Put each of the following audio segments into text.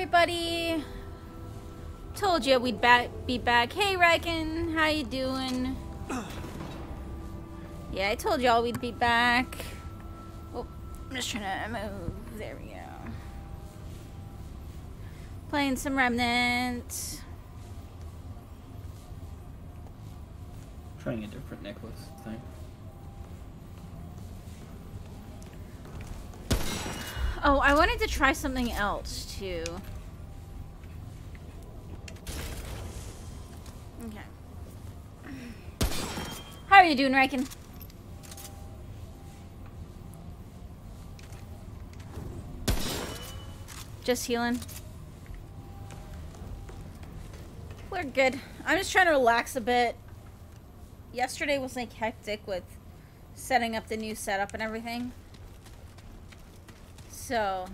everybody. Told you we'd back, be back. Hey, Reckon, how you doing? Yeah, I told y'all we'd be back. Oh, I'm just trying to move. There we go. Playing some Remnant. Trying a different necklace thing. Oh, I wanted to try something else too. Okay. How are you doing, Riken? Just healing. We're good. I'm just trying to relax a bit. Yesterday was like hectic with setting up the new setup and everything. So,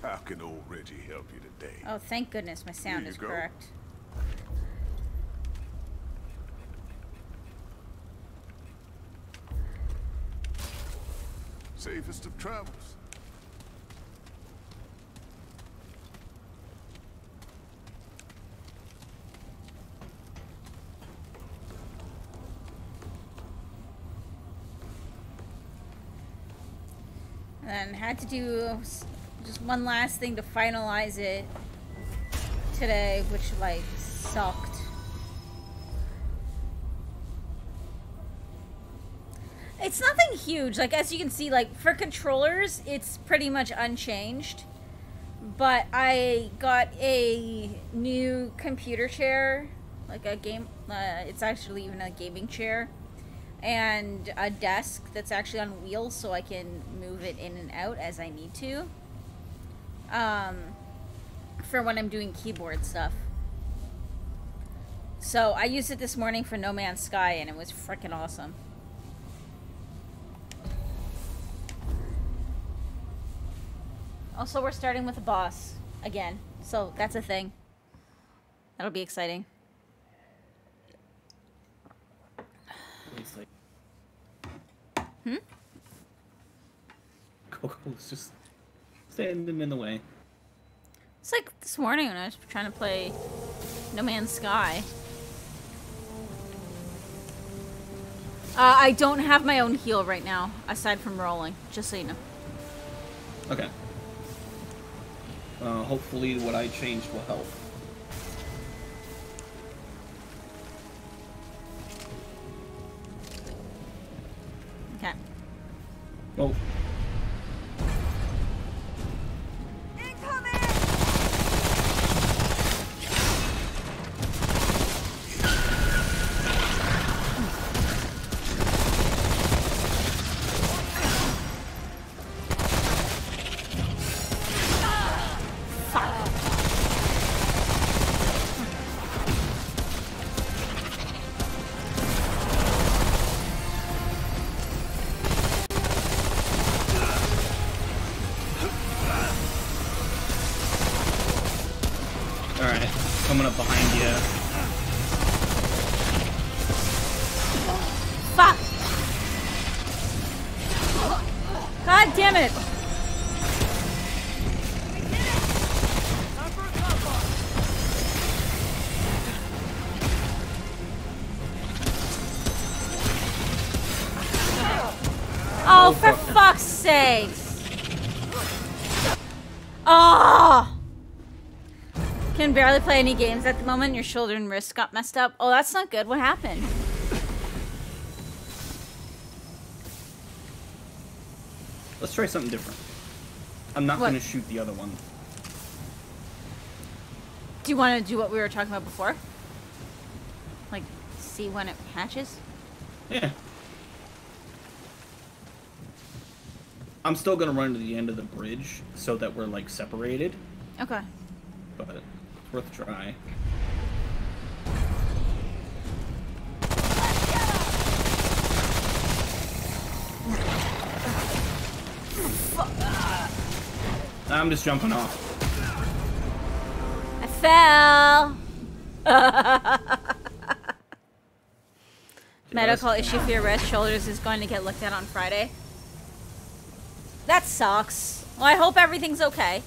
How can old Reggie help you today? oh, thank goodness my sound is go. correct. Safest of travels. And had to do just one last thing to finalize it today, which like sucked. It's nothing huge. Like as you can see, like for controllers, it's pretty much unchanged. But I got a new computer chair, like a game. Uh, it's actually even a gaming chair and a desk that's actually on wheels so I can move it in and out as I need to. Um, for when I'm doing keyboard stuff. So I used it this morning for No Man's Sky and it was freaking awesome. Also, we're starting with a boss again, so that's a thing. That'll be exciting. It's like Hmm? Coco's just standing in the way. It's like this morning when I was trying to play No Man's Sky. Uh, I don't have my own heal right now, aside from rolling, just so you know. Okay. Uh, hopefully, what I changed will help. Oh, damn it! Oh, for fuck's sake! Oh! Can barely play any games at the moment. Your shoulder and wrist got messed up. Oh, that's not good. What happened? Try something different. I'm not What? going to shoot the other one. Do you want to do what we were talking about before? Like, see when it hatches? Yeah. I'm still gonna run to the end of the bridge so that we're like separated, Okay. but it's worth a try. I'm just jumping off. I fell. Medical issue for your wrist, shoulders is going to get looked at on Friday. That sucks. Well, I hope everything's okay.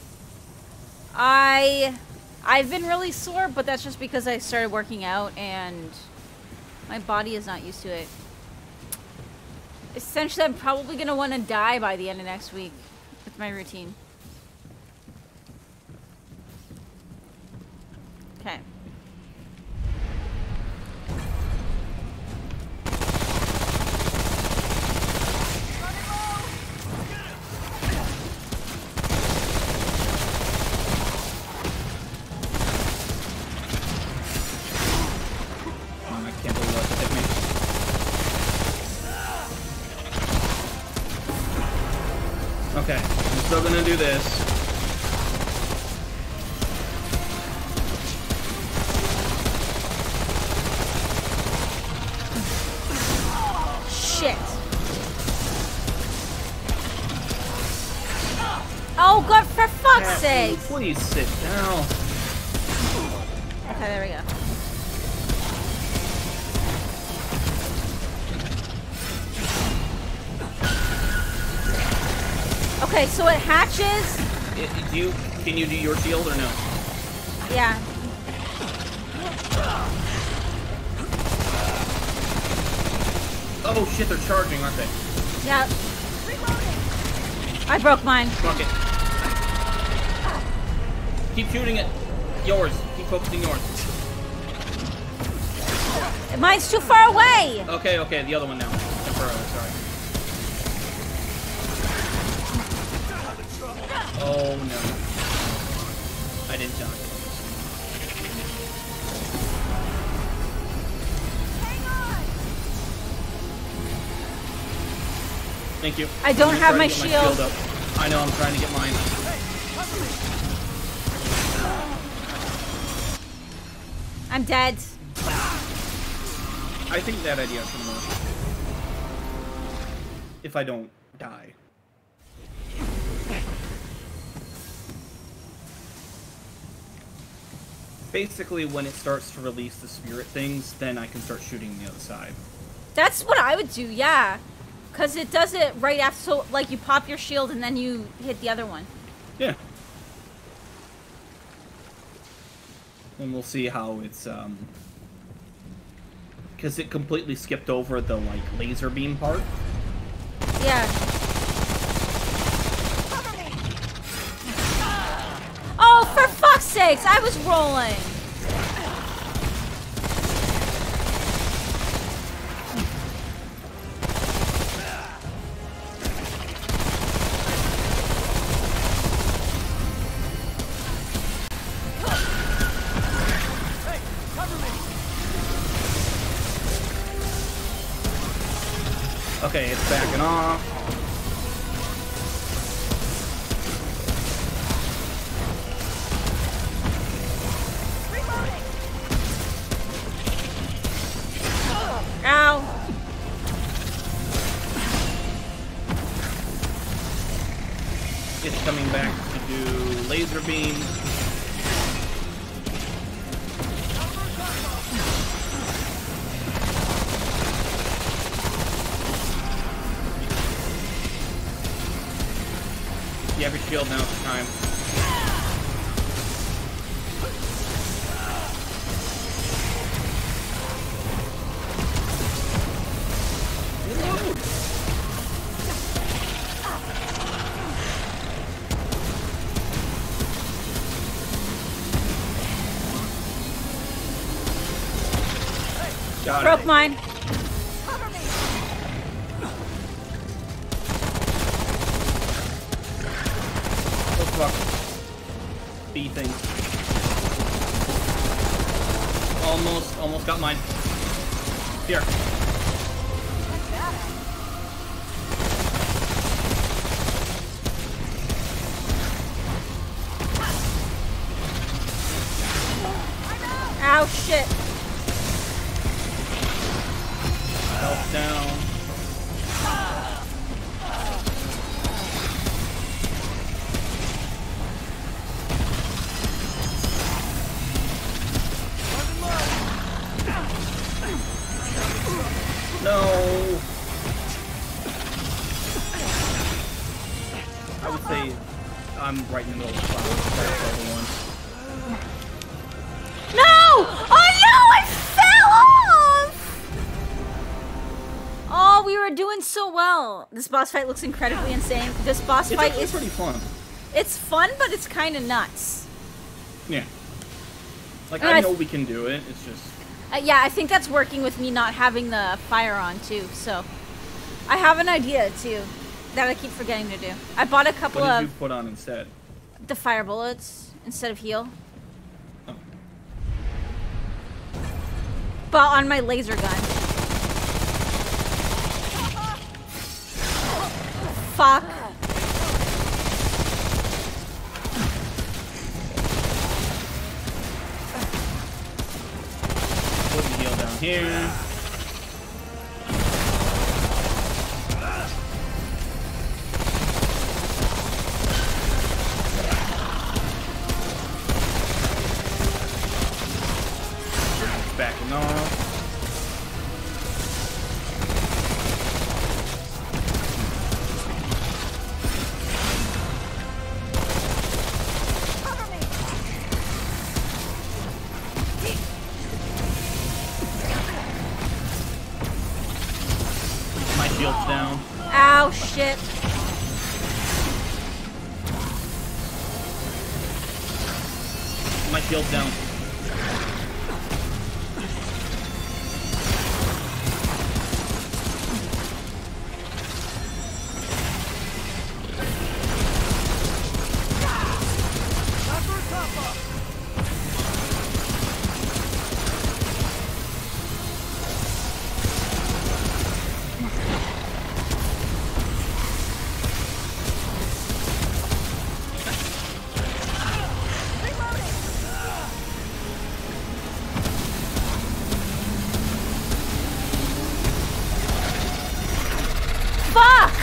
I I've been really sore, but that's just because I started working out and my body is not used to it. Essentially, I'm probably gonna want to die by the end of next week with my routine. Okay. Please sit down. Okay, there we go. Okay, so it hatches. I- do you, can you do your shield or no? Yeah. Oh shit, they're charging, aren't they? Yeah. I broke mine. Fuck it. Keep shooting it. Yours. Keep focusing yours. Mine's too far away. Okay, okay, the other one now. Temporarily, sorry. Oh no. I didn't die. Thank you. I don't have my to get shield. up. I know, I'm trying to get mine. I'm dead. I think that idea is gonna work. If I don't die. Basically, when it starts to release the spirit things, then I can start shooting the other side. That's what I would do, yeah. Cause it does it right after, so like you pop your shield and then you hit the other one. Yeah. And we'll see how it's, um... Because it completely skipped over the, like, laser beam part. Yeah. Oh, for fuck's sakes! I was rolling. It's coming back to do laser beam. You have your shield now, it's time. Mine. Boss fight looks incredibly insane. This boss It's fight is pretty fun. it's fun, but it's kind of nuts. Yeah. Like And I I know th- we can do it. It's just Uh, yeah, I think that's working with me not having the fire on too. So I have an idea too that I keep forgetting to do. I bought a couple what of did you put on instead? the fire bullets instead of heal. Oh. But on my laser gun. Fuck. Put the heal down here.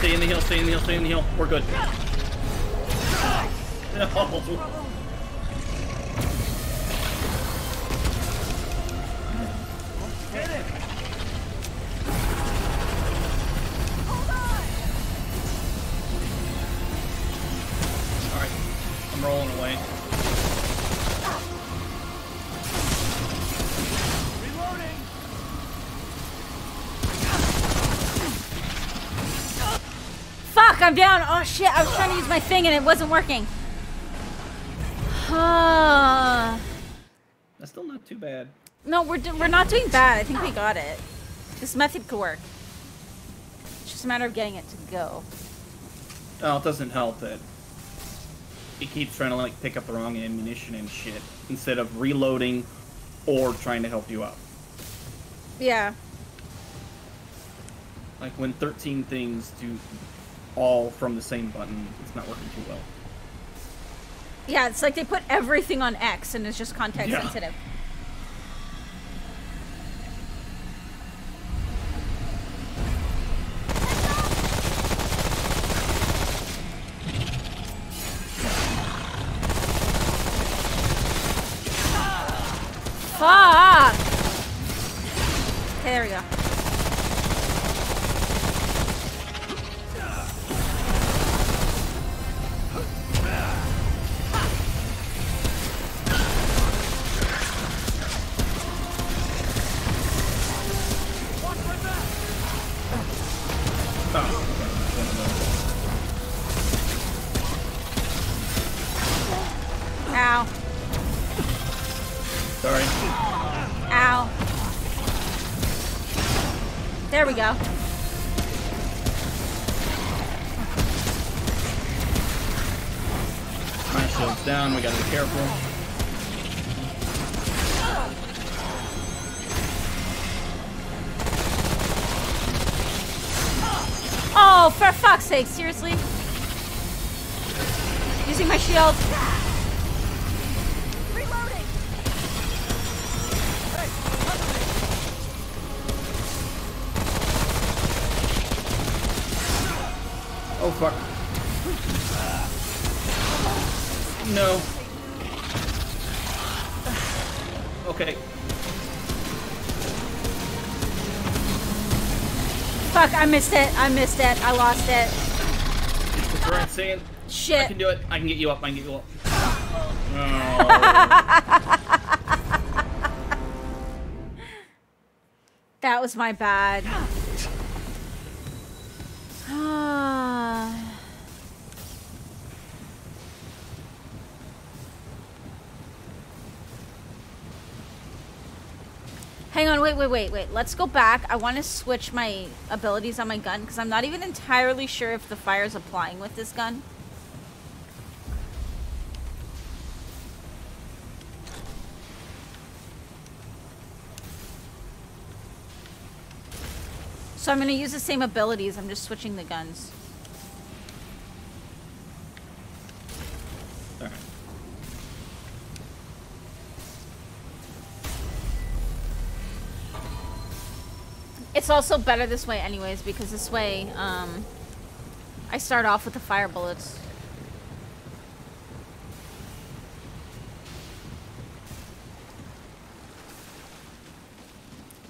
Stay in the hill, stay in the hill, stay in the hill. We're good. No. Down. Oh shit, I was trying to use my thing and it wasn't working. Ah. That's still not too bad. no, we're, do- we're not doing bad. I think we got it. This method could work. It's just a matter of getting it to go. Oh, it doesn't help that it keeps trying to like pick up the wrong ammunition and shit instead of reloading or trying to help you out. Yeah. Like when 13 things do all from the same button, it's not working too well. Yeah, it's like they put everything on X and it's just context Yeah. sensitive. Shield. Oh fuck. No. Okay. Fuck, I missed it. I missed it. I lost it. That's right, saying I Shit. can do it. I can get you up. I can get you up. Oh. That was my bad. Hang on, wait, wait, wait, wait. Let's go back. I want to switch my abilities on my gun because I'm not even entirely sure if the fire is applying with this gun. So I'm going to use the same abilities. I'm just switching the guns. Alright. It's also better this way anyways because this way um, I start off with the fire bullets.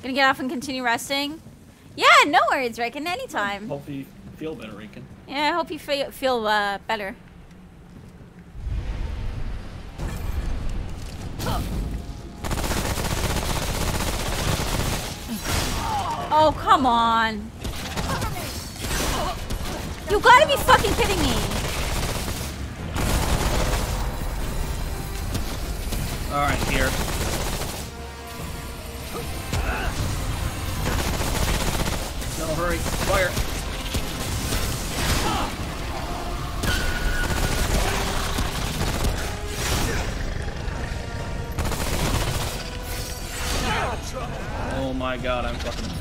Gonna get off and continue resting? Yeah, no worries, Riken. Anytime. Hope you feel better, Riken. Yeah, I hope you feel, feel uh, better. Oh, come on. You gotta be fucking kidding me. Alright, here. No, hurry. Fire. Oh my god, I'm fucking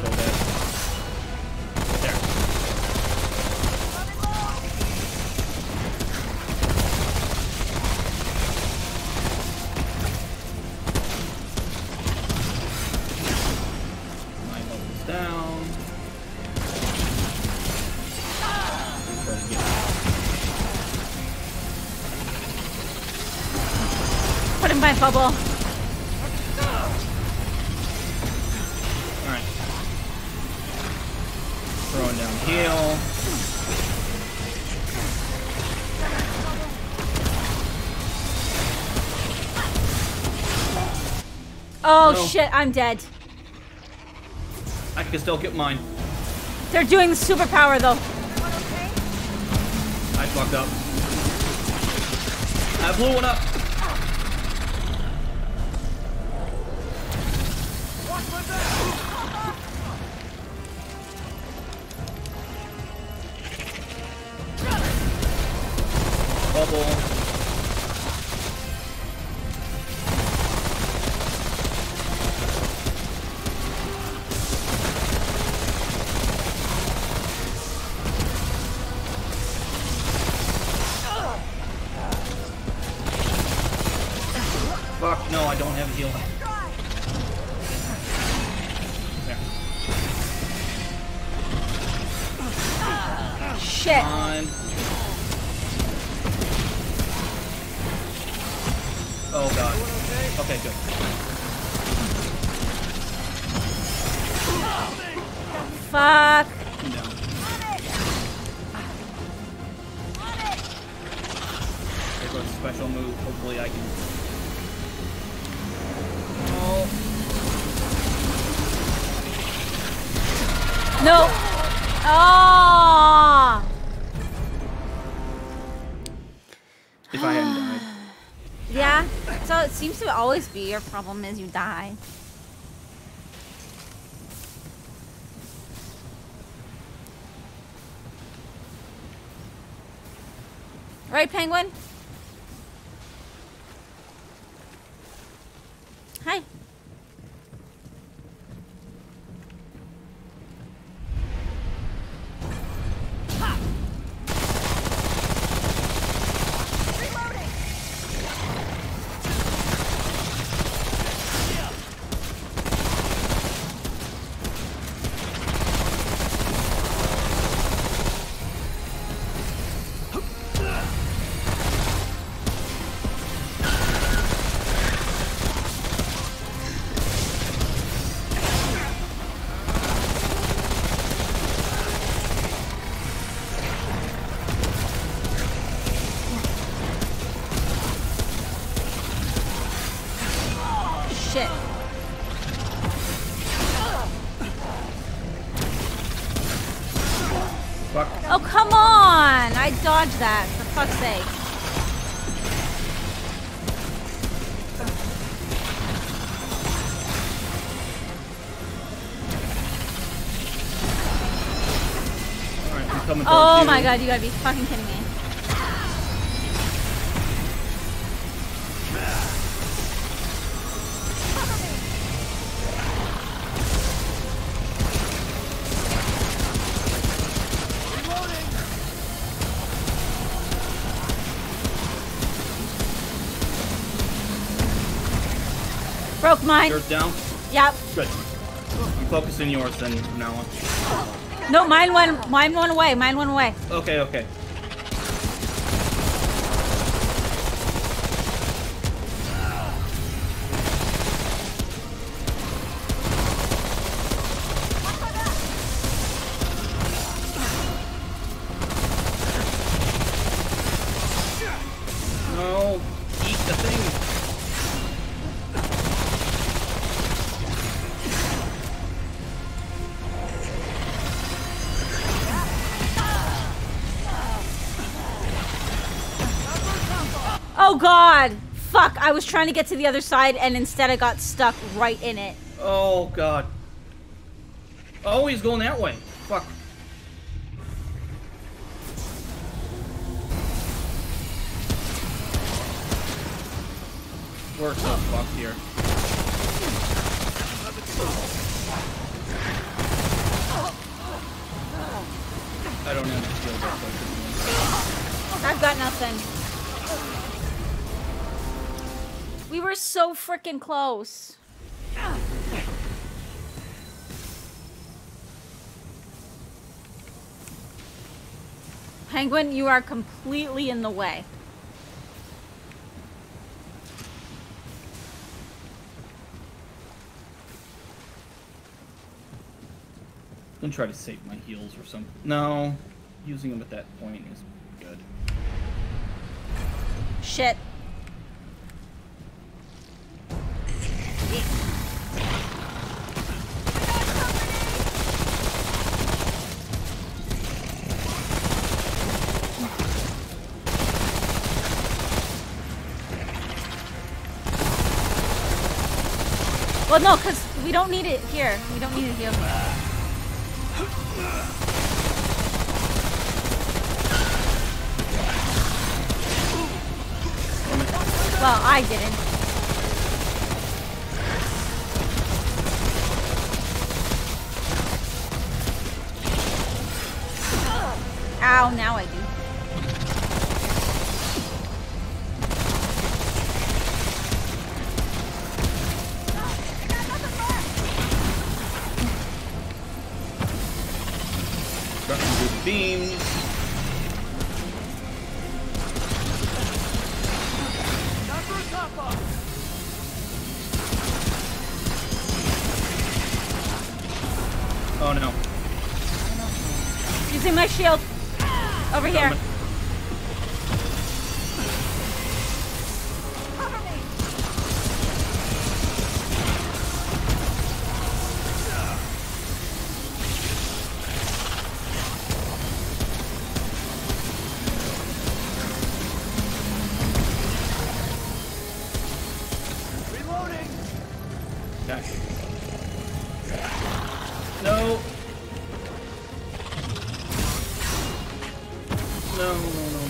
bubble. Alright. Throwing down heal. Oh No. shit, I'm dead. I can still get mine. They're doing the superpower though. I fucked up. I blew one up. Always be your problem is you die. I dodged that, for fuck's sake. Alright, I'm coming Oh my god, you gotta be fucking kidding me. Broke mine. Yours down? Yep. Good. I'm focusing yours then from now on. No, mine went. Mine went away. Mine went away. Okay, okay. I was trying to get to the other side, and instead I got stuck right in it. Oh god. Oh, he's going that way. Fuck. We're so fucked here. I don't have a shield I've got nothing. We were so freaking close. Penguin, you are completely in the way. I'm gonna try to save my heals or something. No, using them at that point is good. Shit. Well, no, because we don't need it here. We don't need it here. Well, I didn't. Ow, now I. No, no, no,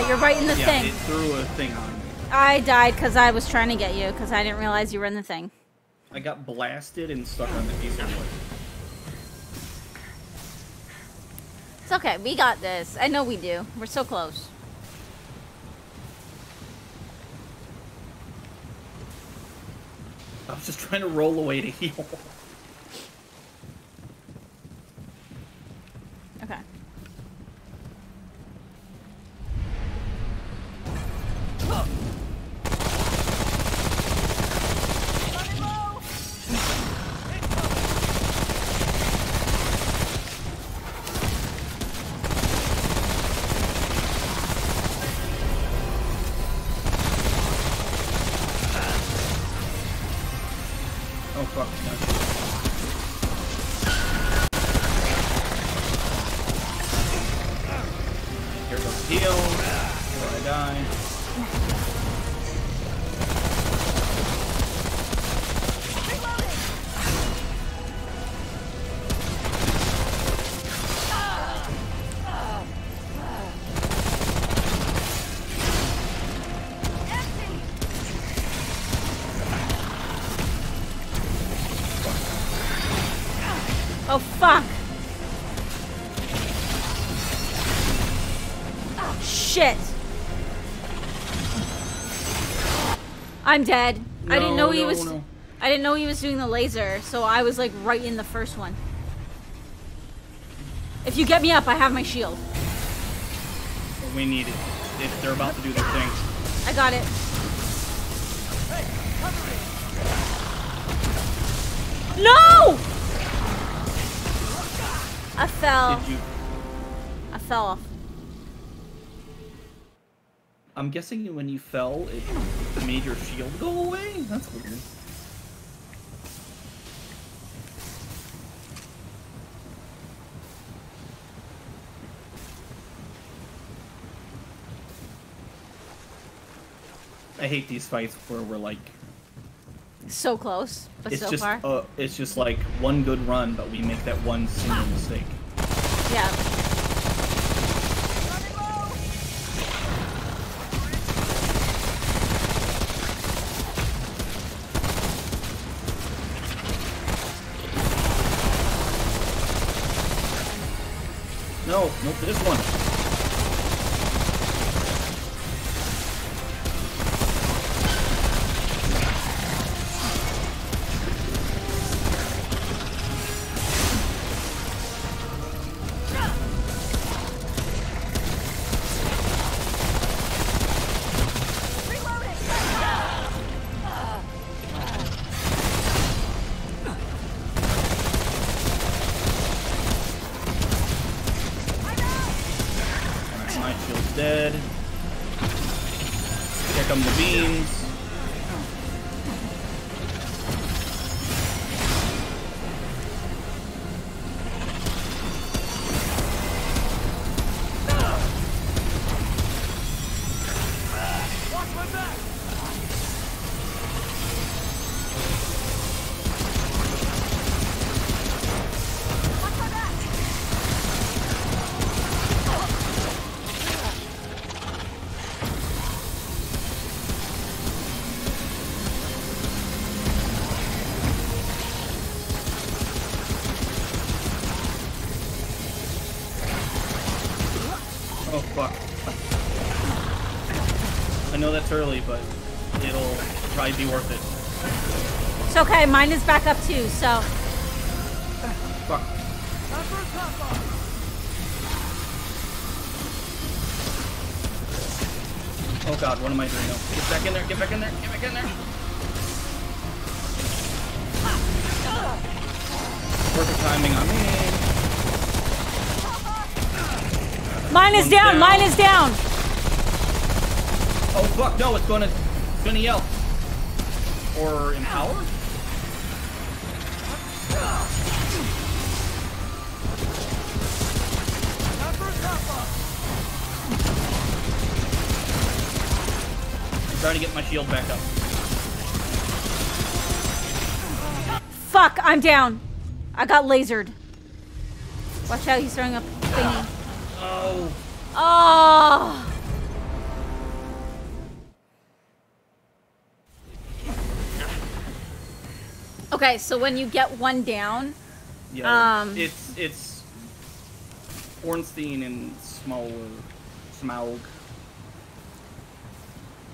it. You're right in the Yeah, thing. it threw a thing on me. I died because I was trying to get you because I didn't realize you were in the thing. I got blasted and stuck on the piece of wood. It's okay. We got this. I know we do. We're so close. I was just trying to roll away to heal. I'm dead. I didn't No, know he no, was. no. I didn't know he was doing the laser, so I was like right in the first one. If you get me up, I have my shield. We need it. If they're about to do their thing. I got it. No! I fell. I fell off. I'm guessing when you fell, it made your shield go away. That's weird. I hate these fights where we're like, So close, but it's so just, far. uh, it's just like one good run, but we make that one single mistake. yeah. Nope, this one. Early, but it'll probably be worth it. It's okay. Mine is back up too. So Fuck. Oh god, what am I doing now? Get back in there, get back in there, get back in there! Perfect timing on me. mine is down. down. Mine is down. Oh fuck, no, it's gonna, it's gonna yell. Or empower? I'm trying to get my shield back up. Fuck. I'm down. I got lasered. Watch out. He's throwing up thingy. Oh, Oh. Okay, so when you get one down, yeah. Um. it's it's Ornstein and Smough. Smough.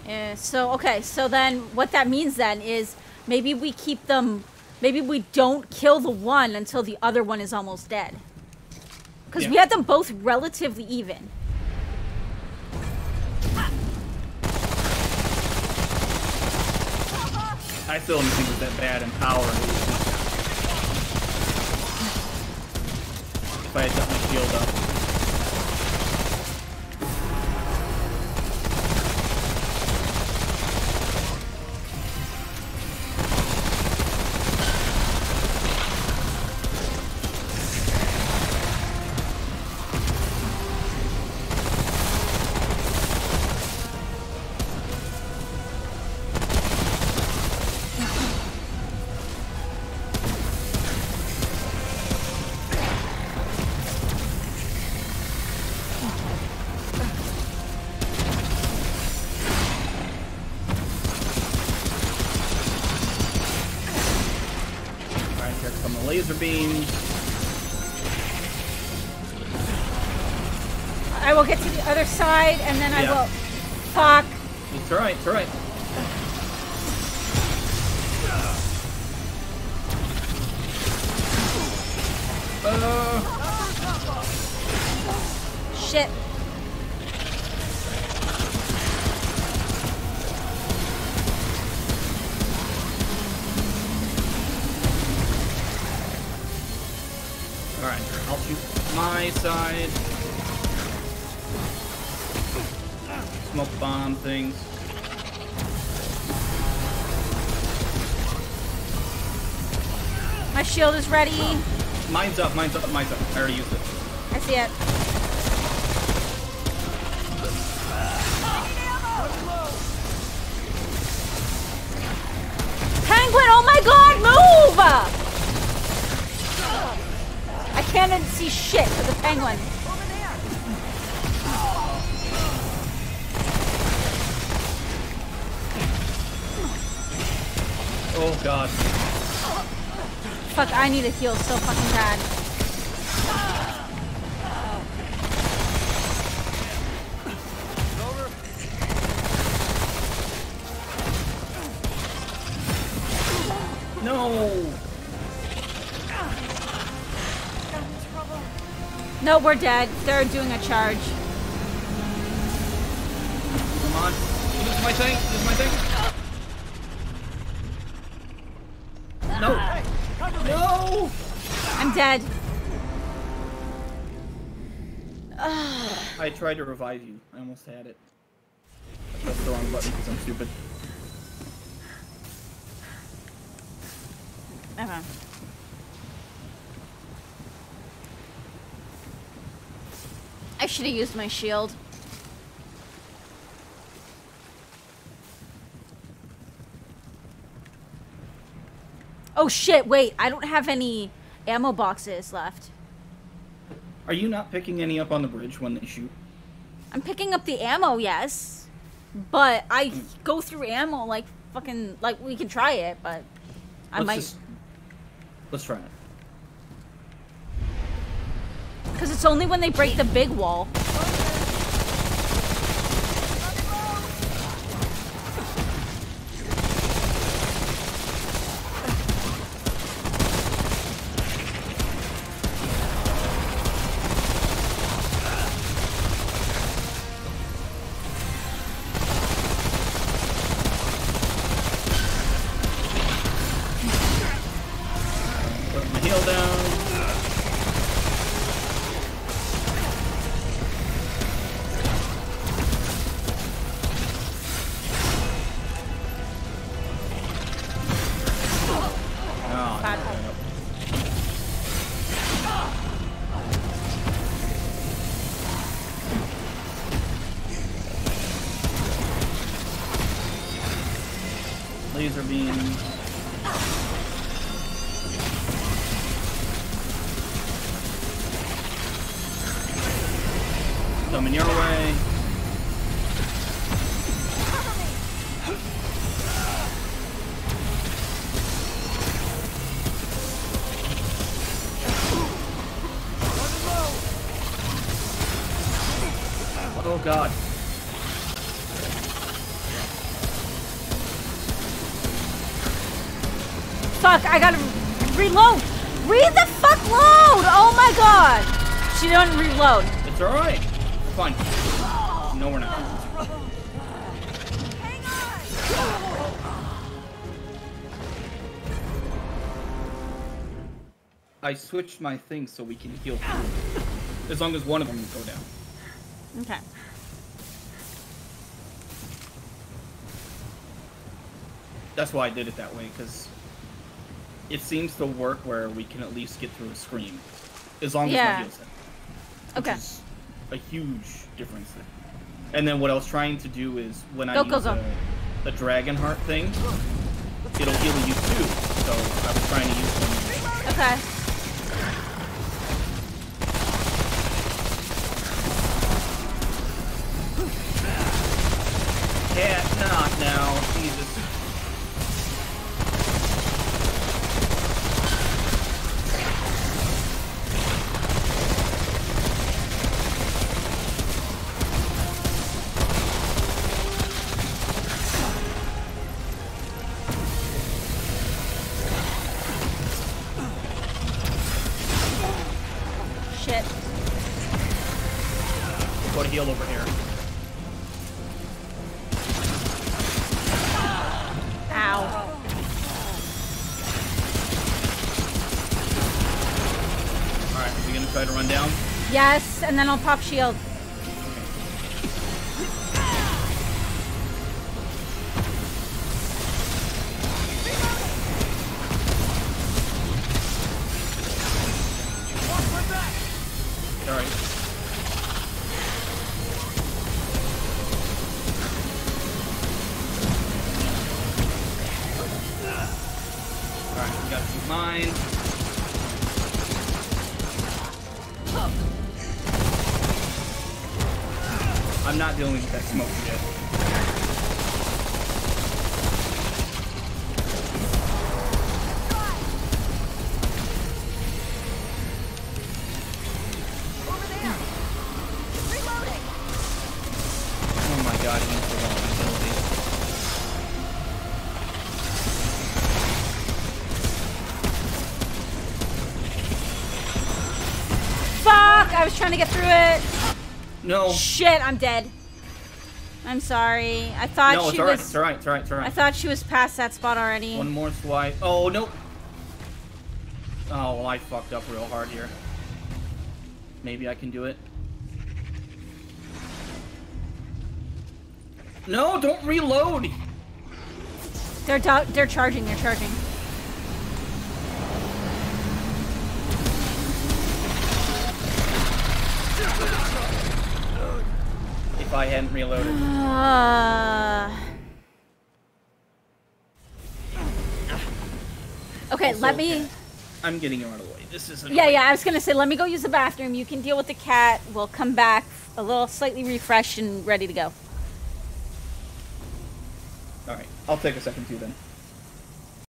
Yeah, so okay, so then what that means then is maybe we keep them maybe we don't kill the one until the other one is almost dead. Cuz we had them both relatively even. I still don't think it's that bad in power. If I had got my shield up. And then I will fuck. It's alright, it's alright. Uh, Shit. Things. My shield is ready. Mine's up, mine's up, mine's up. I already used it. I see it. Penguin, oh my god, move! I can't even see shit for the penguin. Oh god. Fuck, I need a heal so fucking bad. No! No, we're dead. They're doing a charge. Come on. This is my thing. This is my thing. No! No! I'm dead. I tried to revive you. I almost had it. I pressed the wrong button because I'm stupid. Okay. I should have used my shield. Oh shit, wait, I don't have any ammo boxes left. Are you not picking any up on the bridge when they shoot? I'm picking up the ammo, yes. But I hmm. go through ammo like fucking like we can try it, but I Let's might just- Let's try it. cuz it's only when they break the big wall. Oh god. Fuck, I gotta reload. Read the fuck load! Oh my god! She didn't reload. It's alright. Fine. No, we're not. I switched my thing so we can heal. As long as one of them go down. Okay. That's why I did it that way, because it seems to work where we can at least get through a scream. As long as Yeah. my heal's. Which Okay. is a huge difference there. And then what I was trying to do is when I Go, go, use go. A, a dragon heart thing, it'll heal you too. So I was trying to use one. Okay. Heal over here. Ow. Alright, are we gonna try to run down? Yes, and then I'll pop shield. Trying to get through it. No. Shit, I'm dead. I'm sorry. I thought No, it's she alright, was. it's alright, it's alright, it's alright. I thought she was past that spot already. One more swipe. Oh, nope. Oh, well, I fucked up real hard here. Maybe I can do it. No, don't reload! They're they're charging. They're charging. I hadn't reloaded. Uh... Okay, Also, let me. I'm getting you out of the way. This is Yeah, yeah. I was gonna say, let me go use the bathroom. You can deal with the cat. We'll come back a little slightly refreshed and ready to go. Alright, I'll take a second too then.